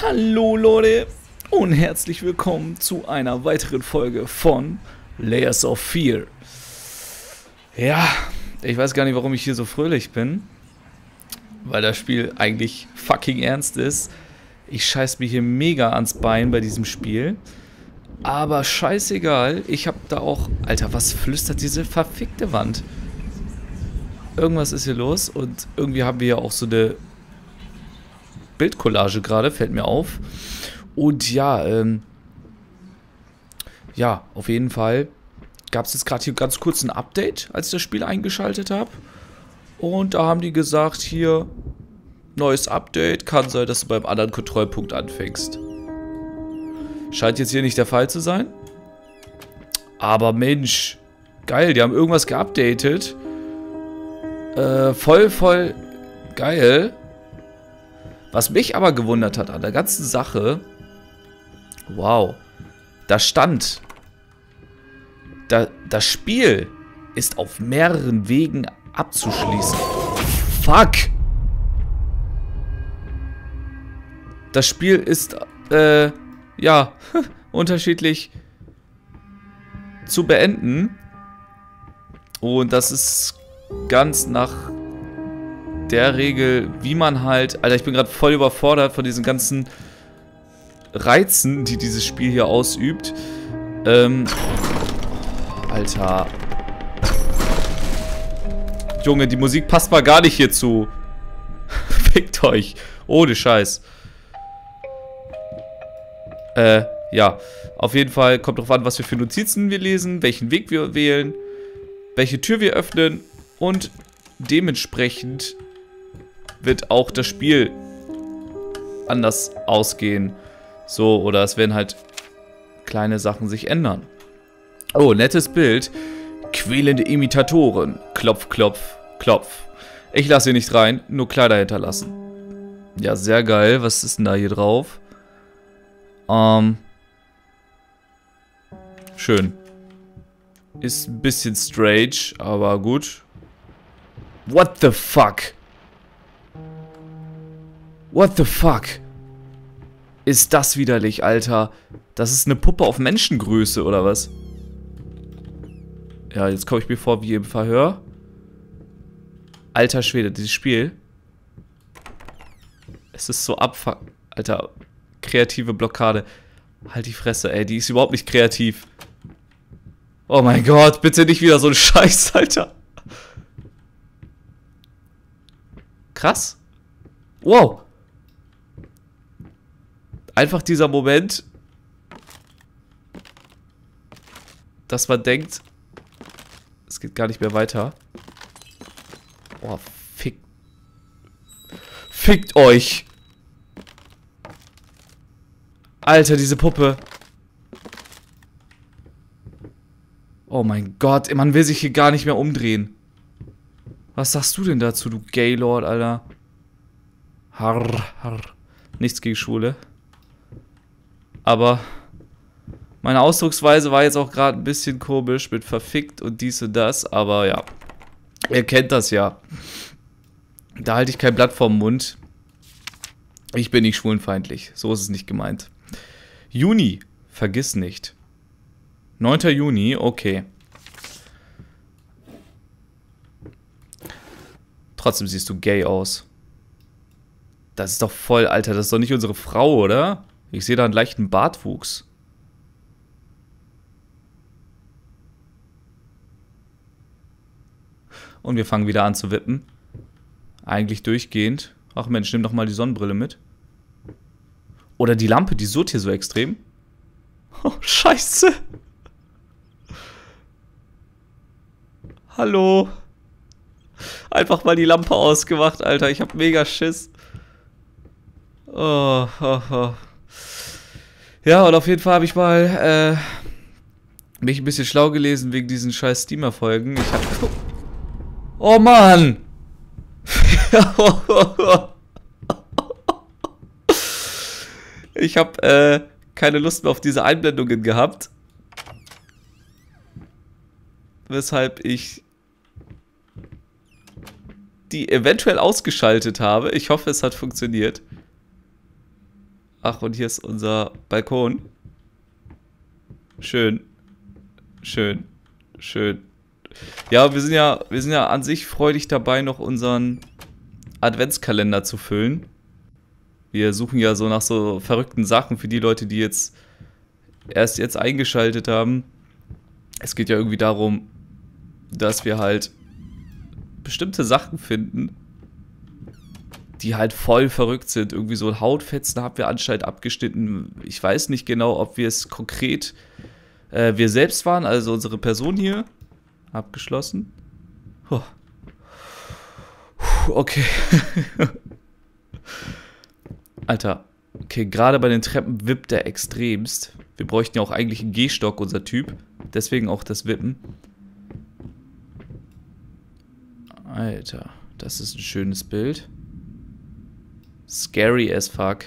Hallo Leute und herzlich willkommen zu einer weiteren Folge von Layers of Fear. Ja, ich weiß gar nicht, warum ich hier so fröhlich bin, weil das Spiel eigentlich fucking ernst ist. Ich scheiß mir hier mega ans Bein bei diesem Spiel. Aber scheißegal, ich hab da auch... Alter, was flüstert diese verfickte Wand? Irgendwas ist hier los und irgendwie haben wir ja auch so eine Bildcollage gerade, fällt mir auf. Und ja, ähm, ja, auf jeden Fall gab es jetzt gerade hier ganz kurz ein Update, als ich das Spiel eingeschaltet habe. Und da haben die gesagt, hier, neues Update, kann sein, dass du beim anderen Kontrollpunkt anfängst. Scheint jetzt hier nicht der Fall zu sein. Aber Mensch, geil, die haben irgendwas geupdatet. Äh, voll, voll geil. Was mich aber gewundert hat an der ganzen Sache, wow, da stand, da, das Spiel ist auf mehreren Wegen abzuschließen. Fuck! Das Spiel ist, äh, ja, unterschiedlich zu beenden. Und das ist ganz nach der Regel, wie man halt... Alter, ich bin gerade voll überfordert von diesen ganzen Reizen, die dieses Spiel hier ausübt. Ähm... Alter. Junge, die Musik passt mal gar nicht hierzu. Fickt euch. Ohne Scheiß. Äh, ja. Auf jeden Fall kommt drauf an, was wir für Notizen wir lesen, welchen Weg wir wählen, welche Tür wir öffnen und dementsprechend wird auch das Spiel anders ausgehen. So, oder es werden halt kleine Sachen sich ändern. Oh, nettes Bild. Quälende Imitatoren. Klopf, klopf, klopf. Ich lasse hier nicht rein, nur Kleider hinterlassen. Ja, sehr geil. Was ist denn da hier drauf? Ähm. Schön. Ist ein bisschen strange, aber gut. What the fuck? What the fuck? Ist das widerlich, Alter. Das ist eine Puppe auf Menschengröße, oder was? Ja, jetzt komme ich mir vor wie im Verhör. Alter Schwede, dieses Spiel. Es ist so abfuck... Alter, kreative Blockade. Halt die Fresse, ey. Die ist überhaupt nicht kreativ. Oh mein Gott, bitte nicht wieder so ein Scheiß, Alter. Krass. Wow einfach dieser Moment, dass man denkt, es geht gar nicht mehr weiter. Boah, fick. Fickt euch! Alter, diese Puppe. Oh mein Gott, man will sich hier gar nicht mehr umdrehen. Was sagst du denn dazu, du Gaylord, Alter? Harr, harr. Nichts gegen Schwule. Aber meine Ausdrucksweise war jetzt auch gerade ein bisschen komisch mit verfickt und dies und das, aber ja. Ihr kennt das ja. Da halte ich kein Blatt vorm Mund. Ich bin nicht schwulenfeindlich. So ist es nicht gemeint. Juni. Vergiss nicht. 9. Juni, okay. Trotzdem siehst du gay aus. Das ist doch voll, Alter. Das ist doch nicht unsere Frau, oder? Ich sehe da einen leichten Bartwuchs. Und wir fangen wieder an zu wippen. Eigentlich durchgehend. Ach Mensch, nimm doch mal die Sonnenbrille mit. Oder die Lampe, die surrt hier so extrem. Oh, scheiße. Hallo. Einfach mal die Lampe ausgemacht, Alter. Ich hab mega Schiss. Oh, oh, oh. Ja, und auf jeden Fall habe ich mal äh, mich ein bisschen schlau gelesen wegen diesen scheiß Steamer-Folgen. Ich hab. Oh Mann! ich habe äh, keine Lust mehr auf diese Einblendungen gehabt. Weshalb ich die eventuell ausgeschaltet habe. Ich hoffe, es hat funktioniert. Ach, und hier ist unser Balkon. Schön. Schön. Schön. Ja, wir sind ja, wir sind ja an sich freudig dabei, noch unseren Adventskalender zu füllen. Wir suchen ja so nach so verrückten Sachen für die Leute, die jetzt erst jetzt eingeschaltet haben. Es geht ja irgendwie darum, dass wir halt bestimmte Sachen finden, die halt voll verrückt sind. Irgendwie so Hautfetzen haben wir anscheinend abgeschnitten. Ich weiß nicht genau, ob wir es konkret äh, wir selbst waren, also unsere Person hier. Abgeschlossen. Huh. Okay. Alter. Okay, gerade bei den Treppen wippt er extremst. Wir bräuchten ja auch eigentlich einen Gehstock, unser Typ. Deswegen auch das Wippen. Alter, das ist ein schönes Bild. Scary as fuck.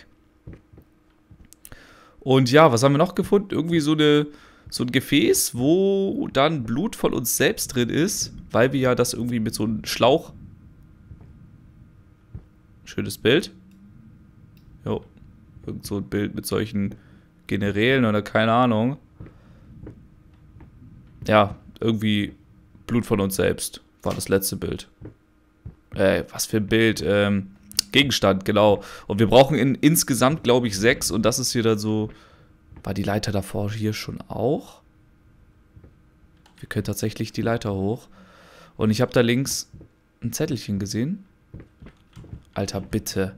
Und ja, was haben wir noch gefunden? Irgendwie so eine so ein Gefäß, wo dann Blut von uns selbst drin ist, weil wir ja das irgendwie mit so einem Schlauch. Schönes Bild. Jo. Irgend so ein Bild mit solchen Generälen oder keine Ahnung. Ja, irgendwie Blut von uns selbst war das letzte Bild. Äh, was für ein Bild? Ähm, Gegenstand, genau. Und wir brauchen in, insgesamt, glaube ich, sechs. Und das ist hier dann so war die Leiter davor hier schon auch? Wir können tatsächlich die Leiter hoch. Und ich habe da links ein Zettelchen gesehen. Alter, bitte.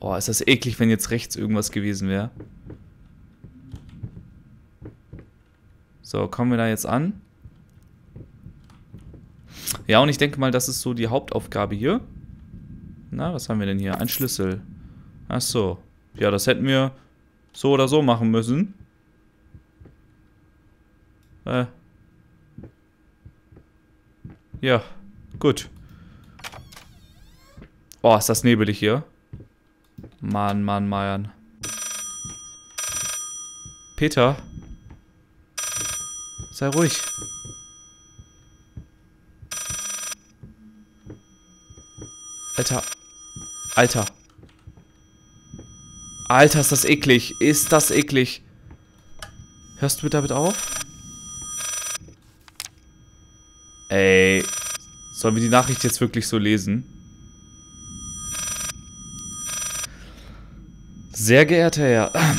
Oh, ist das eklig, wenn jetzt rechts irgendwas gewesen wäre. So, kommen wir da jetzt an. Ja, und ich denke mal, das ist so die Hauptaufgabe hier. Na, was haben wir denn hier? Ein Schlüssel. Ach so. Ja, das hätten wir so oder so machen müssen. Äh. Ja, gut. Oh, ist das nebelig hier. Mann, Mann, Mann. Peter. Sei ruhig. Alter. Alter. Alter, ist das eklig. Ist das eklig. Hörst du damit auf? Ey. Sollen wir die Nachricht jetzt wirklich so lesen? Sehr geehrter Herr.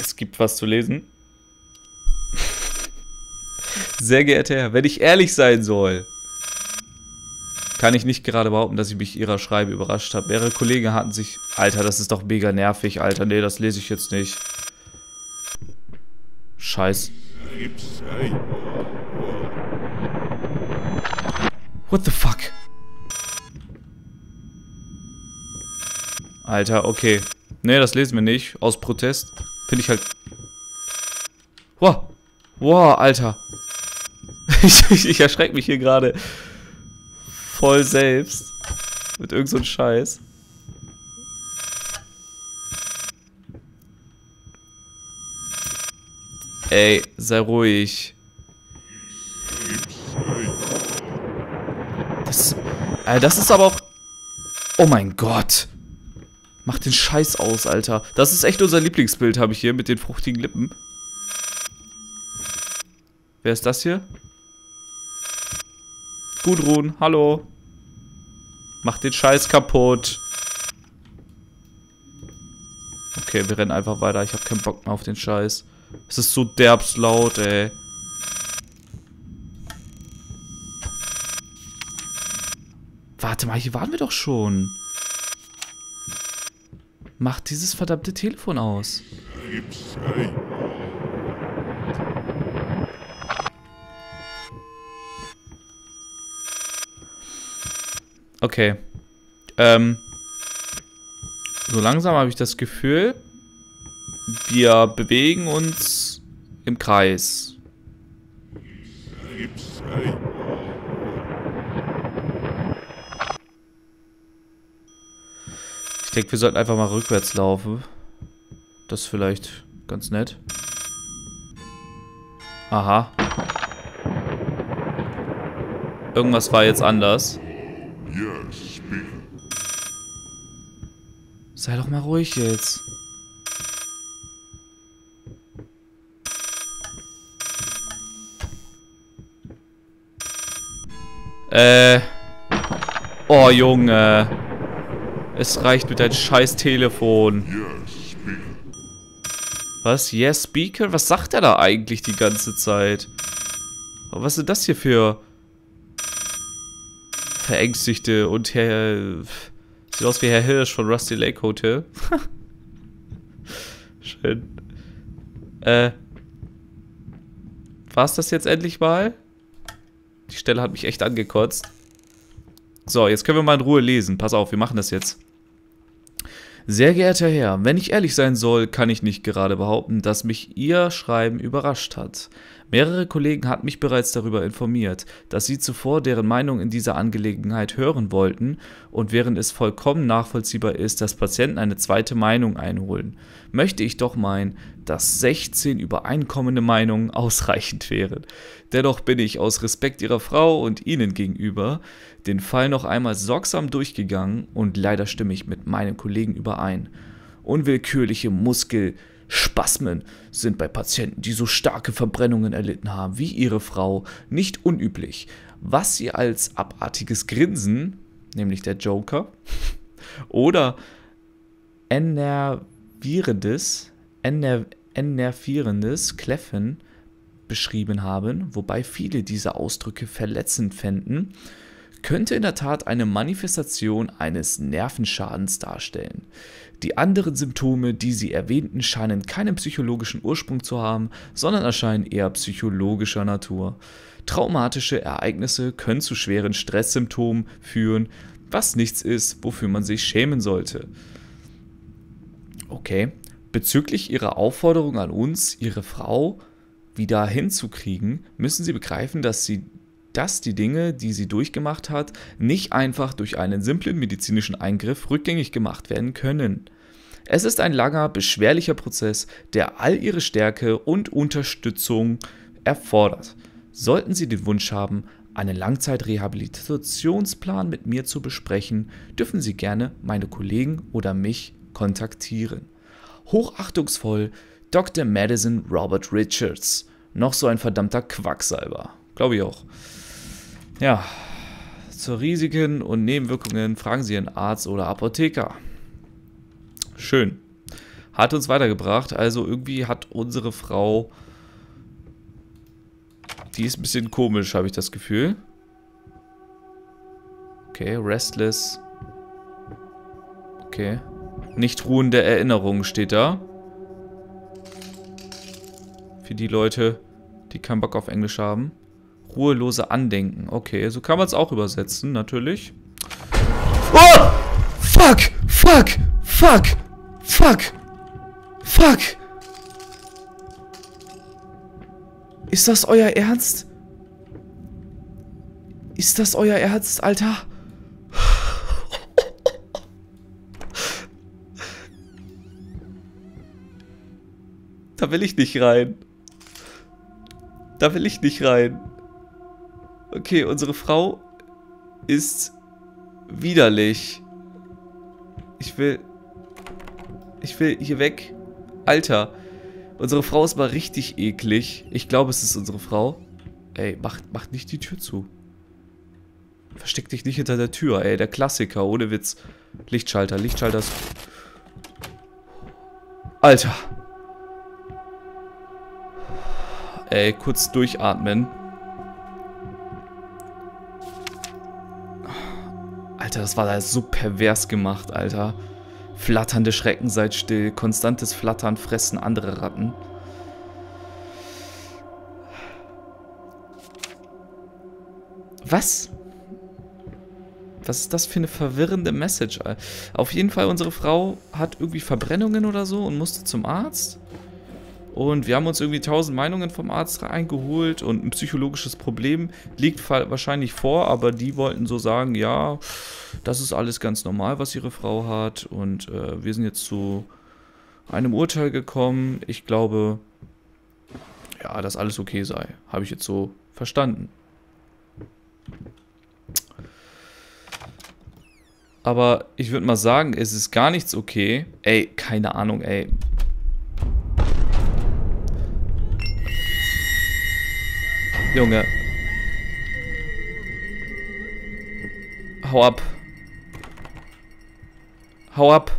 Es gibt was zu lesen. Sehr geehrter Herr, wenn ich ehrlich sein soll, kann ich nicht gerade behaupten, dass ich mich ihrer Schreibe überrascht habe. Mehrere Kollegen hatten sich... Alter, das ist doch mega nervig, Alter. Nee, das lese ich jetzt nicht. Scheiß. What the fuck? Alter, okay. Nee, das lesen wir nicht. Aus Protest. Finde ich halt... Wow. Wow, Alter. ich, ich, ich erschrecke mich hier gerade voll selbst. Mit irgend so Scheiß. Ey, sei ruhig. Das, äh, das ist aber auch... Oh mein Gott. Mach den Scheiß aus, Alter. Das ist echt unser Lieblingsbild, habe ich hier, mit den fruchtigen Lippen. Wer ist das hier? Gudrun, hallo. Mach den Scheiß kaputt. Okay, wir rennen einfach weiter. Ich habe keinen Bock mehr auf den Scheiß. Es ist so derbs laut, ey. Warte mal, hier waren wir doch schon. Mach dieses verdammte Telefon aus. Okay. Ähm. So langsam habe ich das Gefühl, wir bewegen uns im Kreis. Ich denke, wir sollten einfach mal rückwärts laufen. Das ist vielleicht ganz nett. Aha. Irgendwas war jetzt anders. Sei doch mal ruhig jetzt. Äh. Oh, Junge. Es reicht mit deinem scheiß Telefon. Was? Yes, Speaker? Was sagt er da eigentlich die ganze Zeit? Was sind das hier für Verängstigte und Herr... Sieht aus wie Herr Hirsch von Rusty Lake Hotel. Schön. Äh. War's das jetzt endlich mal? Die Stelle hat mich echt angekotzt. So, jetzt können wir mal in Ruhe lesen. Pass auf, wir machen das jetzt. Sehr geehrter Herr, wenn ich ehrlich sein soll, kann ich nicht gerade behaupten, dass mich Ihr Schreiben überrascht hat. Mehrere Kollegen hatten mich bereits darüber informiert, dass sie zuvor deren Meinung in dieser Angelegenheit hören wollten und während es vollkommen nachvollziehbar ist, dass Patienten eine zweite Meinung einholen, möchte ich doch meinen, dass 16 übereinkommende Meinungen ausreichend wären. Dennoch bin ich aus Respekt Ihrer Frau und Ihnen gegenüber den Fall noch einmal sorgsam durchgegangen und leider stimme ich mit meinen Kollegen überein. Unwillkürliche Muskelspasmen sind bei Patienten, die so starke Verbrennungen erlitten haben wie ihre Frau, nicht unüblich. Was sie als abartiges Grinsen, nämlich der Joker, oder enervierendes, ener, enervierendes Kläffen beschrieben haben, wobei viele diese Ausdrücke verletzend fänden, könnte in der Tat eine Manifestation eines Nervenschadens darstellen. Die anderen Symptome, die Sie erwähnten, scheinen keinen psychologischen Ursprung zu haben, sondern erscheinen eher psychologischer Natur. Traumatische Ereignisse können zu schweren Stresssymptomen führen, was nichts ist, wofür man sich schämen sollte. Okay, bezüglich Ihrer Aufforderung an uns, Ihre Frau wieder hinzukriegen, müssen Sie begreifen, dass Sie dass die Dinge, die sie durchgemacht hat, nicht einfach durch einen simplen medizinischen Eingriff rückgängig gemacht werden können. Es ist ein langer, beschwerlicher Prozess, der all ihre Stärke und Unterstützung erfordert. Sollten Sie den Wunsch haben, einen Langzeitrehabilitationsplan mit mir zu besprechen, dürfen Sie gerne meine Kollegen oder mich kontaktieren. Hochachtungsvoll Dr. Madison Robert Richards. Noch so ein verdammter Quacksalber. Glaube ich auch. Ja, zu Risiken und Nebenwirkungen fragen Sie Ihren Arzt oder Apotheker. Schön. Hat uns weitergebracht. Also irgendwie hat unsere Frau... Die ist ein bisschen komisch, habe ich das Gefühl. Okay, restless. Okay. Nicht ruhende Erinnerungen steht da. Für die Leute, die keinen Bock auf Englisch haben. Ruhelose Andenken. Okay, so kann man es auch übersetzen, natürlich. Oh! Fuck! Fuck! Fuck! Fuck! Fuck! Ist das euer Ernst? Ist das euer Ernst, Alter? Da will ich nicht rein. Da will ich nicht rein. Okay, unsere Frau ist widerlich. Ich will... Ich will hier weg. Alter. Unsere Frau ist mal richtig eklig. Ich glaube, es ist unsere Frau. Ey, mach, mach nicht die Tür zu. Versteck dich nicht hinter der Tür, ey. Der Klassiker, ohne Witz. Lichtschalter, Lichtschalter ist... Alter. Ey, kurz durchatmen. Alter, das war da so pervers gemacht, Alter. Flatternde Schrecken, seid still. Konstantes Flattern fressen andere Ratten. Was? Was ist das für eine verwirrende Message? Auf jeden Fall, unsere Frau hat irgendwie Verbrennungen oder so und musste zum Arzt. Und wir haben uns irgendwie tausend Meinungen vom Arzt eingeholt und ein psychologisches Problem liegt wahrscheinlich vor, aber die wollten so sagen, ja, das ist alles ganz normal, was ihre Frau hat und äh, wir sind jetzt zu einem Urteil gekommen. Ich glaube, ja, dass alles okay sei. Habe ich jetzt so verstanden. Aber ich würde mal sagen, es ist gar nichts okay. Ey, keine Ahnung, ey. Junge. Hau ab. Hau ab.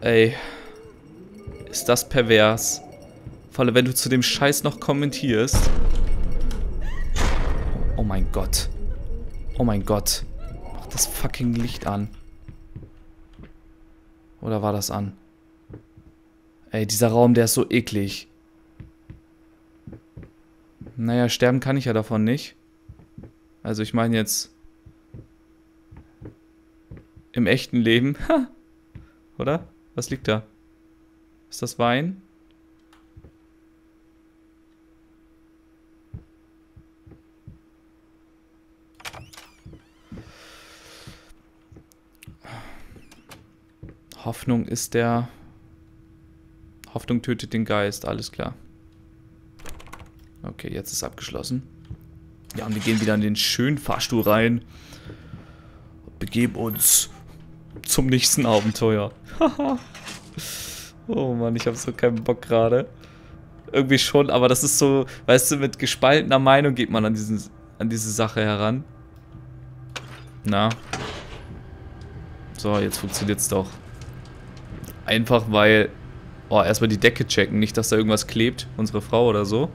Ey. Ist das pervers. Vor allem, wenn du zu dem Scheiß noch kommentierst. Oh mein Gott. Oh mein Gott. Mach das fucking Licht an. Oder war das an? Ey, dieser Raum, der ist so eklig. Naja, sterben kann ich ja davon nicht. Also ich meine jetzt... Im echten Leben. Oder? Was liegt da? Ist das Wein? Hoffnung ist der Hoffnung tötet den Geist, alles klar. Okay, jetzt ist abgeschlossen. Ja, und wir gehen wieder in den schönen Fahrstuhl rein. Begeben uns zum nächsten Abenteuer. oh Mann, ich habe so keinen Bock gerade. Irgendwie schon, aber das ist so, weißt du, mit gespaltener Meinung geht man an, diesen, an diese Sache heran. Na. So, jetzt funktioniert es doch. Einfach weil Oh, erstmal die Decke checken. Nicht, dass da irgendwas klebt. Unsere Frau oder so.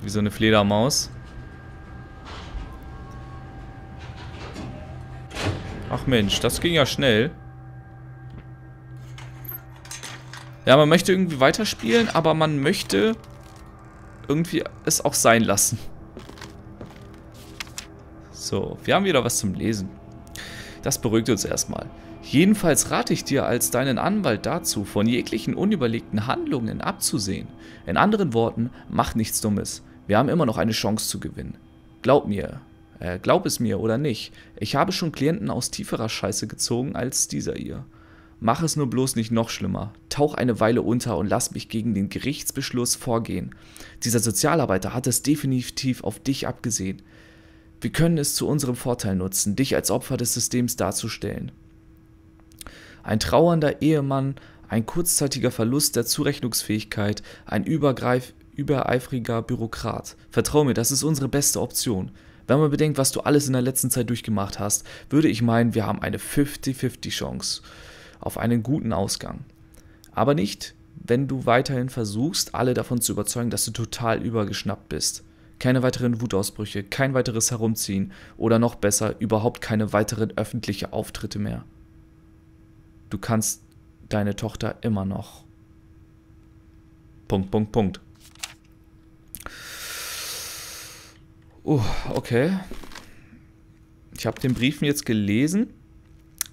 Wie so eine Fledermaus. Ach Mensch, das ging ja schnell. Ja, man möchte irgendwie weiterspielen, aber man möchte irgendwie es auch sein lassen. So, wir haben wieder was zum Lesen. Das beruhigt uns erstmal. Jedenfalls rate ich dir als deinen Anwalt dazu, von jeglichen unüberlegten Handlungen abzusehen. In anderen Worten, mach nichts Dummes. Wir haben immer noch eine Chance zu gewinnen. Glaub mir, äh, glaub es mir oder nicht, ich habe schon Klienten aus tieferer Scheiße gezogen als dieser ihr. Mach es nur bloß nicht noch schlimmer. Tauch eine Weile unter und lass mich gegen den Gerichtsbeschluss vorgehen. Dieser Sozialarbeiter hat es definitiv auf dich abgesehen. Wir können es zu unserem Vorteil nutzen, dich als Opfer des Systems darzustellen. Ein trauernder Ehemann, ein kurzzeitiger Verlust der Zurechnungsfähigkeit, ein übergreif übereifriger Bürokrat. Vertrau mir, das ist unsere beste Option. Wenn man bedenkt, was du alles in der letzten Zeit durchgemacht hast, würde ich meinen, wir haben eine 50-50 Chance auf einen guten Ausgang. Aber nicht, wenn du weiterhin versuchst, alle davon zu überzeugen, dass du total übergeschnappt bist. Keine weiteren Wutausbrüche, kein weiteres Herumziehen oder noch besser, überhaupt keine weiteren öffentlichen Auftritte mehr du kannst deine Tochter immer noch. Punkt, Punkt, Punkt. Uh, okay. Ich habe den Briefen jetzt gelesen.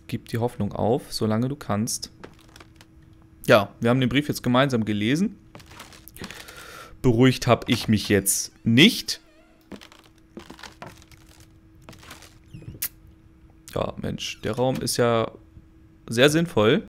Gib die Hoffnung auf, solange du kannst. Ja, wir haben den Brief jetzt gemeinsam gelesen. Beruhigt habe ich mich jetzt nicht. Ja, Mensch, der Raum ist ja sehr sinnvoll.